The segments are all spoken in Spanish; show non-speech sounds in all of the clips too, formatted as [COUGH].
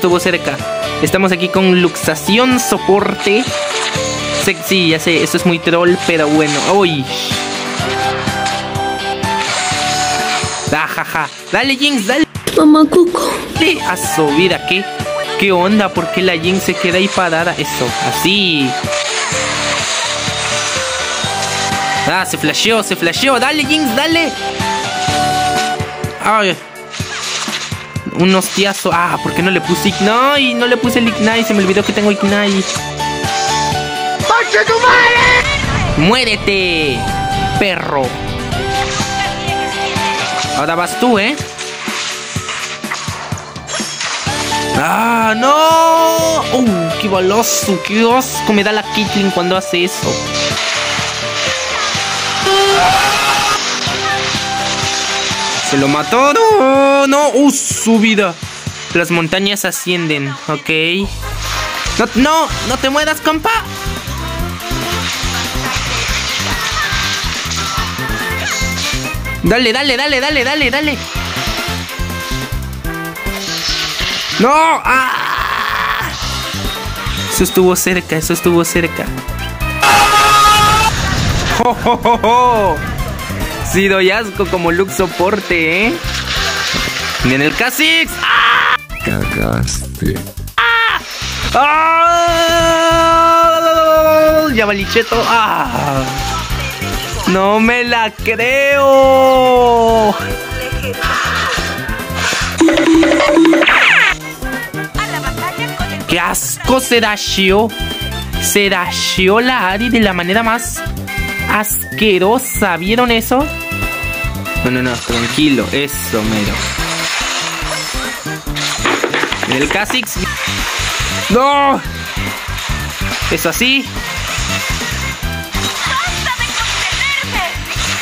estuvo cerca. Estamos aquí con luxación soporte. Sí, ya sé, esto es muy troll, pero bueno. ¡Uy! Ah, jaja. Dale, Jinx, dale. Mamá Coco. A su vida, ¿qué? ¿Qué onda? ¿Por qué la Jinx se queda ahí parada? Eso, así. Ah, se flasheó, se flasheó. Dale, Jinx, dale. Ay. Un hostiazo. Ah, ¿por qué no le puse Ignite? No le puse el Ignite. Se me olvidó que tengo Ignite. tu madre! ¡Muérete! Perro. Ahora vas tú, ¿eh? ¡Ah, no! ¡Uh, qué baloso! ¡Qué asco me da la Caitlyn cuando hace eso! ¿Se lo mató? ¡No! ¡No! ¡Uh, su vida! Las montañas ascienden, ok. ¡No, no! ¡No te mueras, compa! Dale, dale, dale, dale, dale, dale. ¡No! ¡Ah! Eso estuvo cerca, eso estuvo cerca. ¡Oh, oh, oh, oh! Sí, doy asco como look soporte, ¿eh? Viene el Kha'Zix. ¡Ah! Cagaste. ¡Ah! ¡Ah! Ya valicheto. ¡Ah! No me la creo. ¡Qué asco se dashió! Se dashió la Ari de la manera más asquerosa. ¿Vieron eso? No, no, no, tranquilo. Eso, mero. El Kha'Zix. ¡No! Eso así.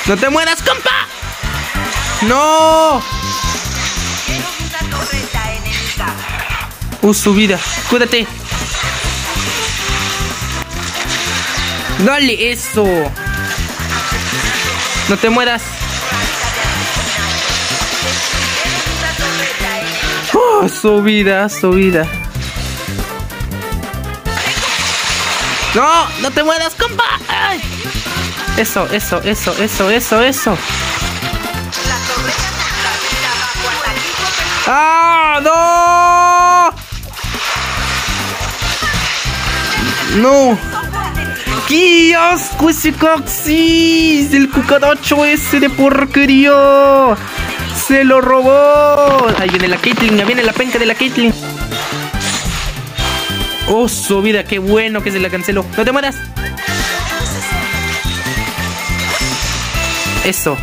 ¡No te mueras, compa! ¡No! Uh, su vida. Cuídate. Dale eso. No te mueras. Oh, su vida, su vida. No, no te mueras, compa. Ay. Eso, eso, eso, eso, eso, eso. ¡Ah, no! ¡No! ¡Qué asco ese coxis! ¡El cucaracho ese de porquería! ¡Se lo robó! Ahí viene la Caitlyn, ya viene la penca de la Caitlyn. ¡Oh, su vida! ¡Qué bueno que se la canceló! ¡No te mueras! Eso.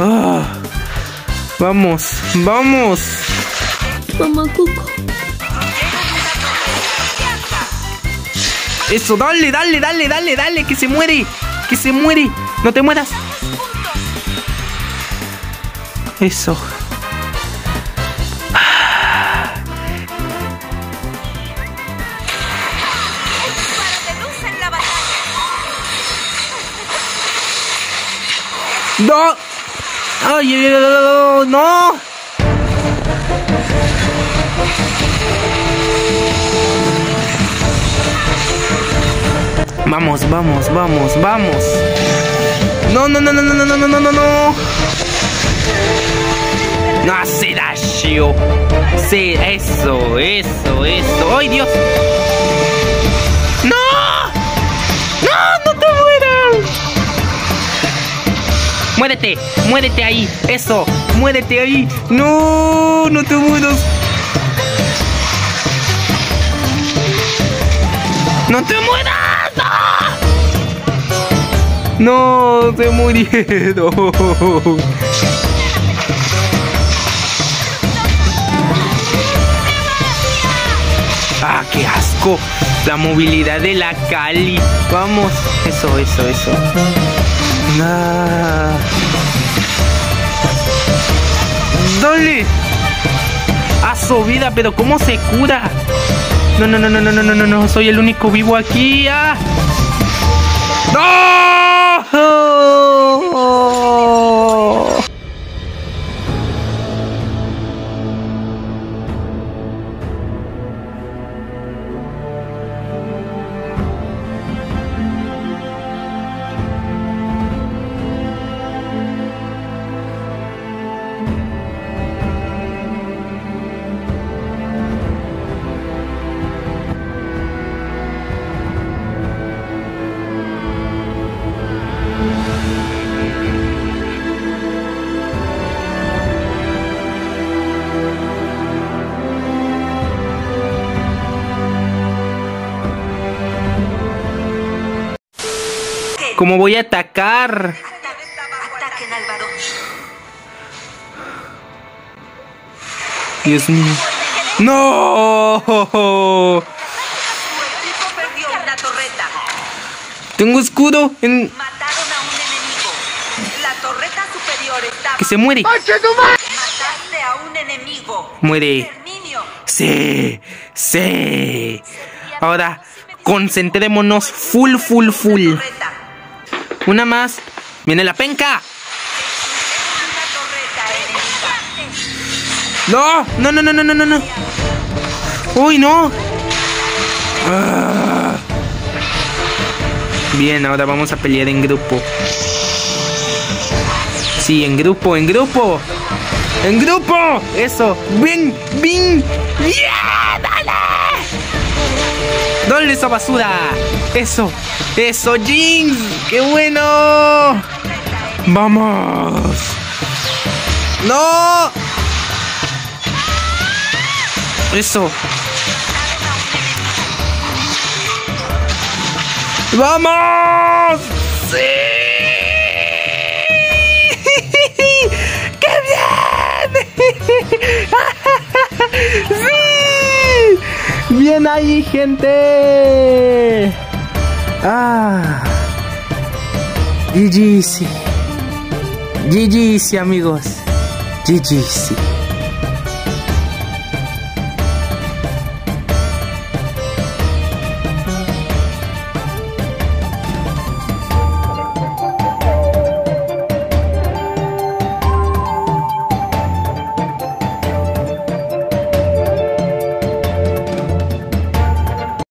Ah, vamos, vamos. Mamá Coco. Eso, dale, dale, dale, dale, dale, que se muere, que se muere. No te mueras. Eso. ¡No! ¡Ay, no! Vamos, vamos, vamos, vamos. No, no, no, no, no, no, no, no, no, no, no. Se dashió. Sí, eso, eso, eso. ¡Ay, Dios! ¡No! ¡No, no te mueras! ¡Muérete! ¡Muérete ahí! ¡Eso! ¡Muérete ahí! ¡No! ¡No te mueras! ¡No te mueras! No, se murieron. ¡Ah, qué asco! La movilidad de la Cali. Vamos. Eso, eso, eso. Nah. ¡Dale! A su vida, pero ¿cómo se cura? No, no, no, no, no, no, no, no. Soy el único vivo aquí. ¡Ah! Não! ¿Cómo voy a atacar? Ataquen. Dios mío. ¡No! Tengo escudo en... Que se muere. Mataste a un enemigo. Muere. Sí, sí. Ahora, concentrémonos full, full, full. Una más. Viene la penca. No, no, no, no, no, no, no. Uy, no. Ah. Bien, ahora vamos a pelear en grupo. Sí, en grupo, en grupo. En grupo. Eso. Bien, bien. ¡Yeah! ¡Dale! ¡Dale esa basura! Eso, eso, Jinx. ¡Qué bueno! Vamos. ¡No! Eso. ¡Vamos! ¡Sí! ¡Qué bien! [LAUGHS] ¡Sí! ¡Bien ahí, gente! ¡Ah! GG, sí. GG, sí, amigos. GG, sí.